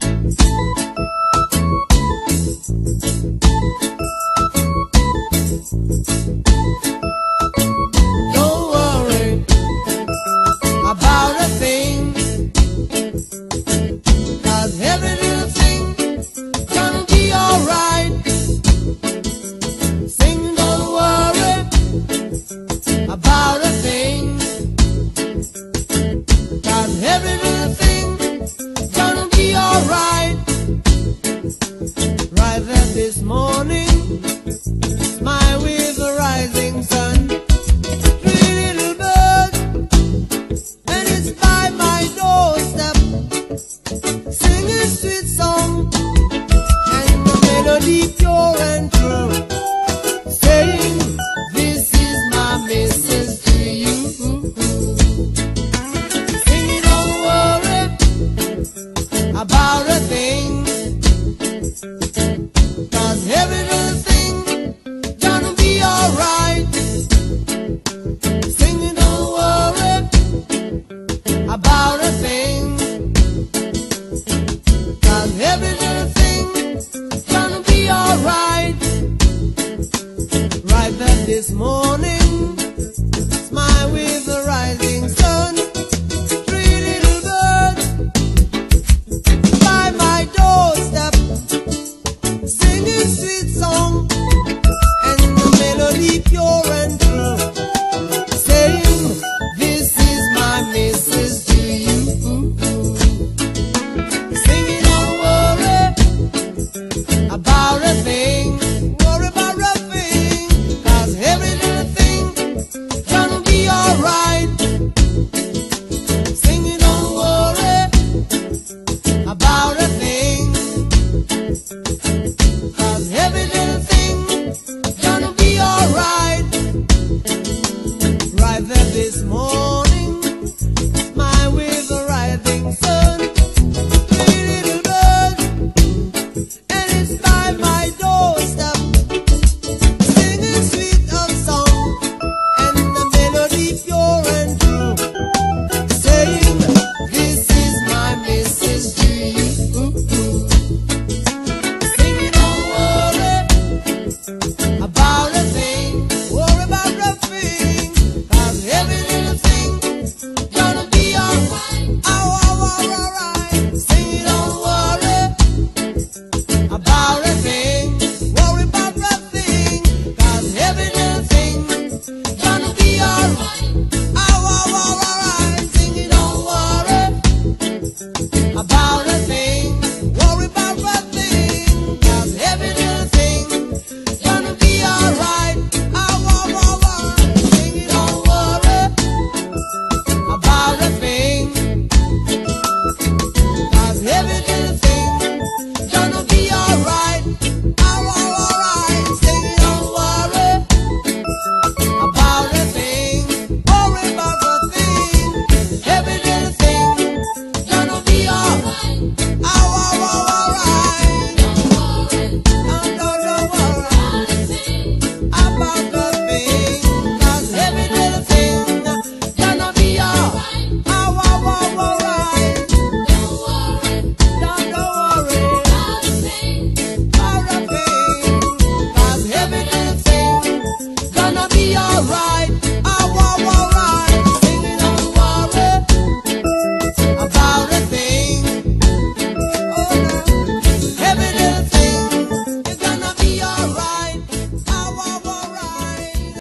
Don't worry about a thing. sweet song and the melody pure and true, saying, This is my message. this morning. gonna be alright.